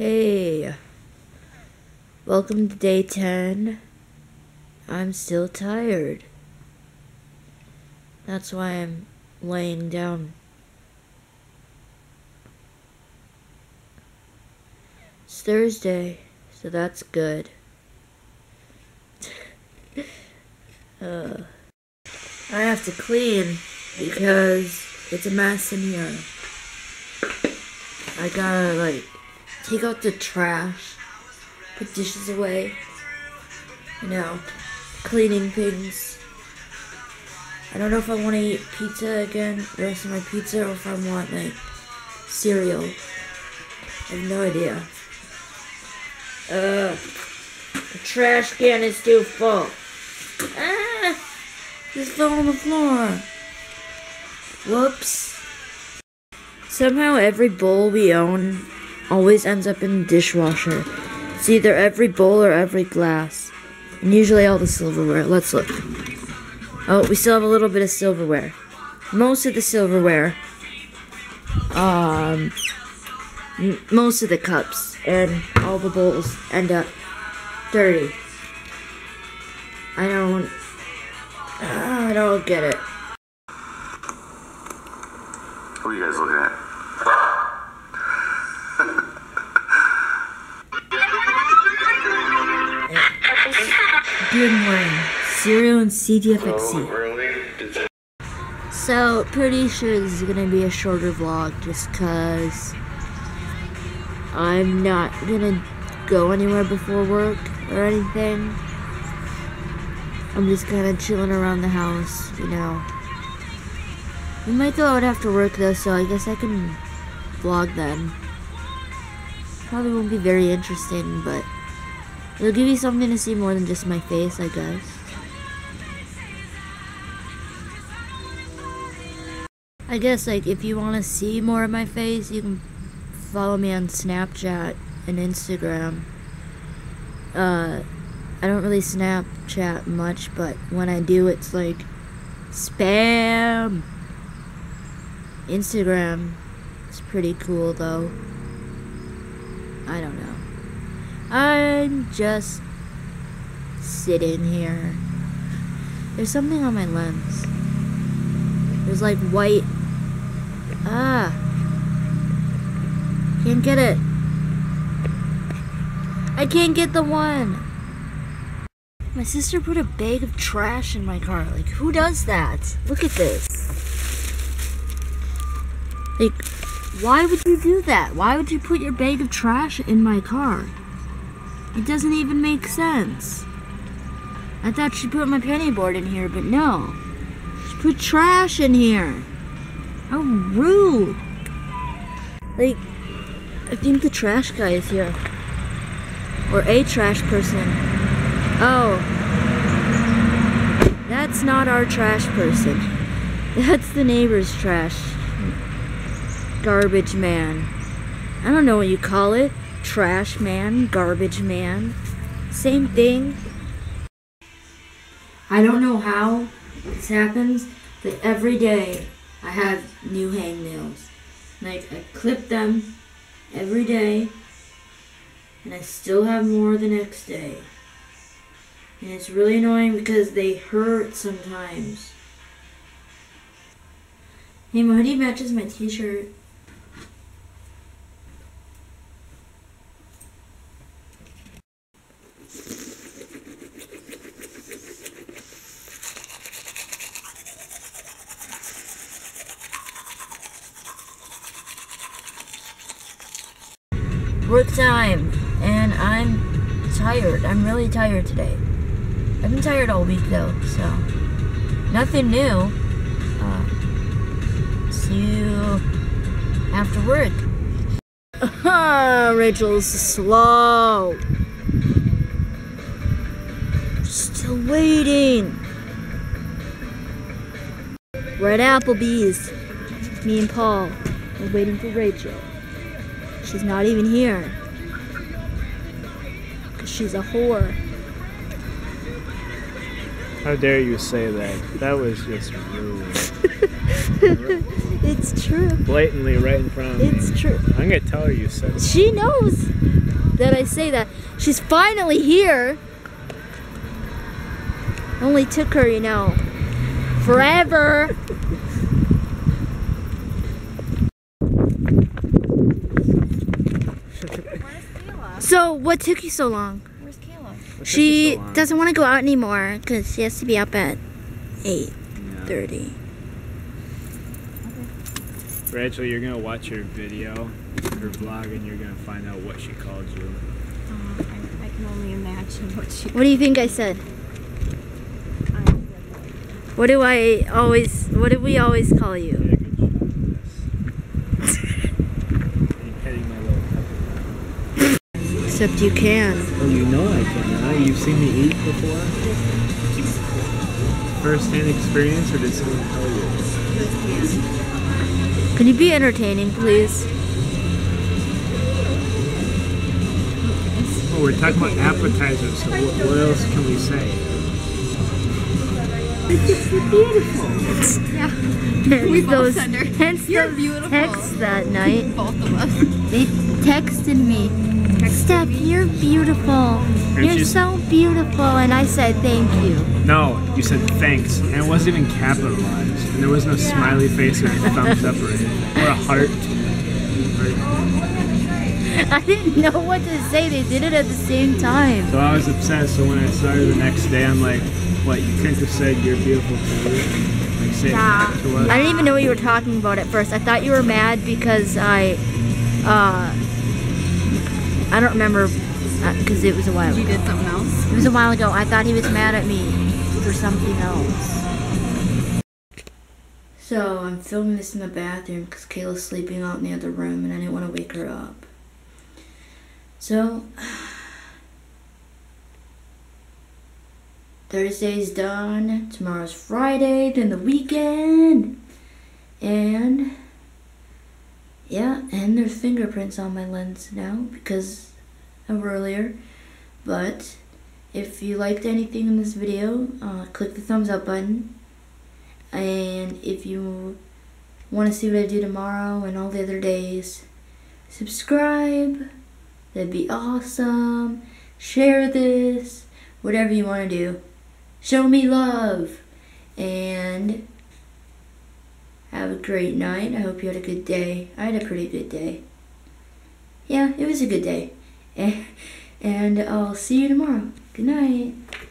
Hey, welcome to day 10. I'm still tired. That's why I'm laying down. It's Thursday, so that's good. uh, I have to clean because it's a mess in here. I gotta like take out the trash, put dishes away, you know, cleaning things. I don't know if I want to eat pizza again, the rest of my pizza, or if I want like cereal. I have no idea. Uh, the trash can is too full. Ah, just fell on the floor. Whoops. Somehow every bowl we own always ends up in the dishwasher. It's either every bowl or every glass. And usually all the silverware. Let's look. Oh, we still have a little bit of silverware. Most of the silverware. Um, most of the cups and all the bowls end up dirty. I don't. Uh, I don't get it. Good morning. Cereal and CTFXC. Oh, really? So, pretty sure this is gonna be a shorter vlog just cause I'm not gonna go anywhere before work or anything. I'm just kinda chilling around the house, you know. We might go out after work though, so I guess I can vlog then. Probably won't be very interesting, but it'll give you something to see more than just my face, I guess. I guess like if you want to see more of my face, you can follow me on Snapchat and Instagram. Uh, I don't really Snapchat much, but when I do, it's like spam. Instagram is pretty cool though. I don't know. I'm just sitting here. There's something on my lens. There's like white. Ah. Can't get it. I can't get the one. My sister put a bag of trash in my car. Like, who does that? Look at this. Like, why would you do that? Why would you put your bag of trash in my car? It doesn't even make sense. I thought she put my penny board in here, but no. She put trash in here. How rude. Like, I think the trash guy is here. Or a trash person. Oh. That's not our trash person. That's the neighbor's trash. Garbage man. I don't know what you call it. Trash man, garbage man. Same thing. I don't know how this happens, but every day I have new hangnails. Like, I clip them every day, and I still have more the next day. And it's really annoying because they hurt sometimes. Hey, my hoodie matches my t-shirt. Work time, and I'm tired. I'm really tired today. I've been tired all week though, so nothing new. Uh, see you after work. Rachel's slow. Still waiting. We're at Applebee's. Me and Paul. We're waiting for Rachel. She's not even here. Cause she's a whore. How dare you say that? That was just rude. It's true. blatantly right in front of me. It's true. I'm gonna tell her you said it. She knows that I say that. She's finally here. Only took her, you know, forever. So, what took you so long? Where's Kayla? What She so long? doesn't want to go out anymore because she has to be up at Yeah. 8.30. Rachel, you're gonna watch her video, her vlog, and you're gonna find out what she called you. Uh, I, I can only imagine what she. What do you think I said? What do I always, what do we always call Get you? a good shot of this. Are you petting my little puppy? Except you can. Oh, you know I can. Huh? You've seen me eat before. First-hand experience, or did someone tell you? Can you be entertaining, please? Oh, we're talking about appetizers. So what, what else can we say? Hence We both those, said her. hence You're those beautiful. texts that night. Both of us. They texted me, Steph, you're beautiful. You're she's- so beautiful. And I said, thank you. No, you said thanks, and it wasn't even capitalized, and there was no smiley face or a thumbs up or or a heart. Or- I didn't know what to say. They did it at the same time. So I was upset. So when I started the next day, I'm like, "What? You couldn't have said you're beautiful? Like say it back to us." I didn't even know what you were talking about at first. I thought you were mad because I, uh, I don't remember, uh, because it was a while You ago. did something else. It was a while ago. I thought he was mad at me for something else. So I'm filming this in the bathroom because Kayla's sleeping out in the other room and I didn't want to wake her up. So Thursday's done. Tomorrow's Friday, then the weekend. And yeah, and there's fingerprints on my lens now because of earlier. But if you liked anything in this video, uh, click the thumbs up button. And if you want to see what I do tomorrow and all the other days, subscribe. That'd be awesome. Share this, whatever you want to do. Show me love. And have a great night. I hope you had a good day. I had a pretty good day. Yeah, it was a good day. And I'll see you tomorrow. Good night.